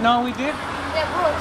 No, we did. Yeah,